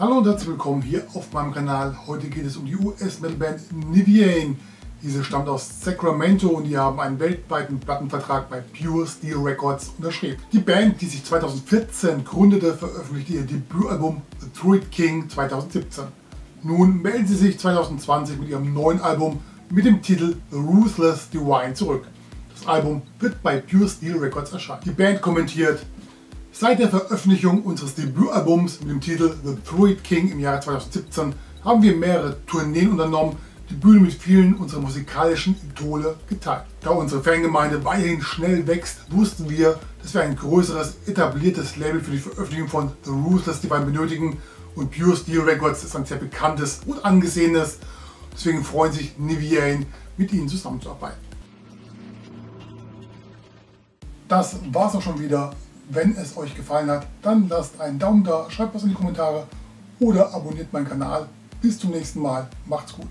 Hallo und herzlich willkommen hier auf meinem Kanal. Heute geht es um die US-Metalband Niviane. Diese stammt aus Sacramento und die haben einen weltweiten Plattenvertrag bei Pure Steel Records unterschrieben. Die Band, die sich 2014 gründete, veröffentlichte ihr Debütalbum The Druid King 2017. Nun melden sie sich 2020 mit ihrem neuen Album mit dem Titel The Ruthless Divine zurück. Das Album wird bei Pure Steel Records erscheinen. Die Band kommentiert, Seit der Veröffentlichung unseres Debütalbums mit dem Titel The Druid King im Jahre 2017 haben wir mehrere Tourneen unternommen, die Bühne mit vielen unserer musikalischen Idole geteilt. Da unsere Fangemeinde weiterhin schnell wächst, wussten wir, dass wir ein größeres, etabliertes Label für die Veröffentlichung von The Ruthless Divine benötigen und Pure Steel Records ist ein sehr bekanntes und angesehenes. Deswegen freuen sich Niviane, mit ihnen zusammenzuarbeiten. Das war's auch schon wieder wenn es euch gefallen hat, dann lasst einen Daumen da, schreibt was in die Kommentare oder abonniert meinen Kanal. Bis zum nächsten Mal. Macht's gut.